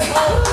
oh.